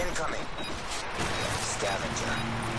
Incoming. Scavenger.